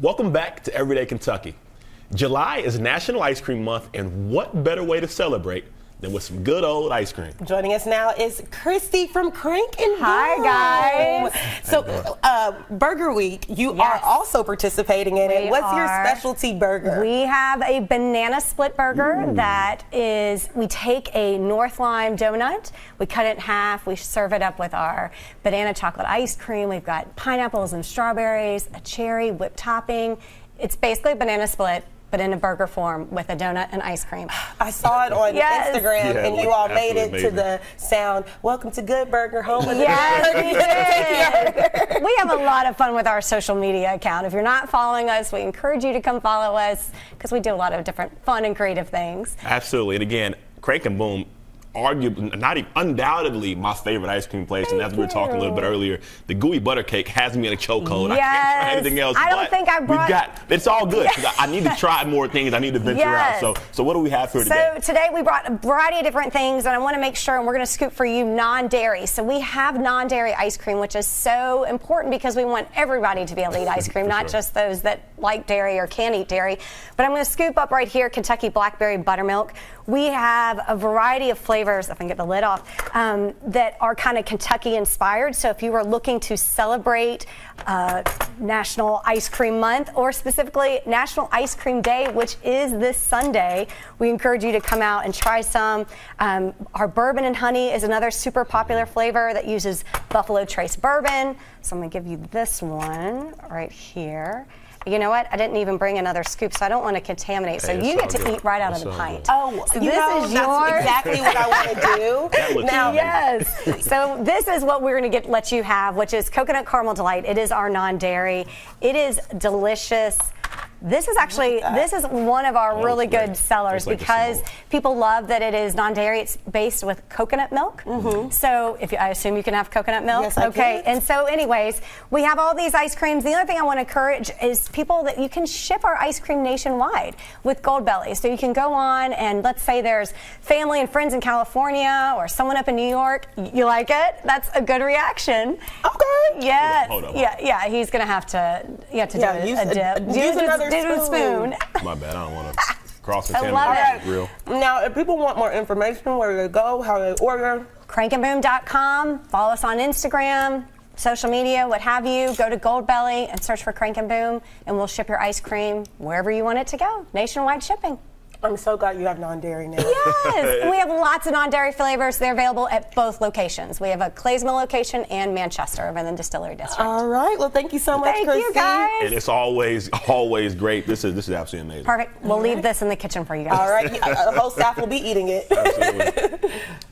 Welcome back to Everyday Kentucky. July is National Ice Cream Month, and what better way to celebrate than with some good old ice cream? Joining us now is Kristy from Crank and Hi, Boom. guys. So, uh, Burger Week, you Yes. are also participating in it. We What's your specialty burger? We have a banana split burger that is, we take a North Lime donut, we cut it in half, we serve it up with our banana chocolate ice cream. We've got pineapples and strawberries, a cherry whipped topping. It's basically a banana split, but in a burger form with a donut and ice cream. I saw it on Yes. Instagram, Yeah, and you all made it absolutely to the sound. Welcome to Good Burger, home of the Yes, Good we did. we have a lot of fun with our social media account. If you're not following us, we encourage you to come follow us because we do a lot of different fun and creative things. Absolutely. And again, Crank and Boom, arguably, not even, undoubtedly my favorite ice cream place. and as we were talking a little bit earlier, the gooey butter cake has me in a chokehold. I can't try Yes. anything else. I don't think I brought- We've got, it's all good. 'cause I, I need to try more things. I need to venture Yes. out. So, so what do we have for today? So today? today we brought a variety of different things, and I want to make sure, and we're going to scoop for you non-dairy. So we have non-dairy ice cream, which is so important because we want everybody to be able to eat ice cream, not sure. just those that like dairy or can eat dairy. But I'm going to scoop up right here Kentucky Blackberry Buttermilk. We have a variety of flavors, if I can get the lid off, um, that are kind of Kentucky inspired. So if you are looking to celebrate uh, National Ice Cream Month or specifically National Ice Cream Day, which is this Sunday, we encourage you to come out and try some. Um, our bourbon and honey is another super popular flavor that uses Buffalo Trace bourbon. So I'm going to give you this one right here. You know what? I didn't even bring another scoop, so I don't want to contaminate. So Hey, it's you get to good. eat right out It's of the pint. good. Oh, So you this know, is that's yours. exactly what I want to That do. looks now. Yes. so this is what we're going to get let you have, which is coconut caramel delight. It is our non-dairy. It is delicious. This is actually this is one of our Oh, really great. good sellers like because people love that it is non-dairy. It's based with coconut milk. So if you, I assume you can have coconut milk. Yes, I okay. can. And so, anyways, we have all these ice creams. The other thing I want to encourage is people that you can ship our ice cream nationwide with Goldbelly. So you can go on and let's say there's family and friends in California or someone up in New York. You like it? That's a good reaction. Okay. Yeah. Hold on, hold on. Yeah. Yeah. He's gonna have to. You have to Yeah, do use a, a- a dip. use Use a- another do a spoon. My bad. I don't want to cross love contaminate it. real. Now, if people want more information, where to go, how to order, crankandboom.com. Follow us on Instagram, social media, what have you. Go to Goldbelly and search for Crank and Boom, and we'll ship your ice cream wherever you want it to go. Nationwide shipping. I'm so glad you have non-dairy now. Yes, we have lots of non-dairy flavors. They're available at both locations. We have a Claysville location and Manchester over in the Distillery District. All right. Well, thank you so much, Thank Kristy. you guys. And it's always, always great. This is this is absolutely amazing. Perfect. We'll leave this in the kitchen for you guys. All right. The whole staff will be eating it. Absolutely.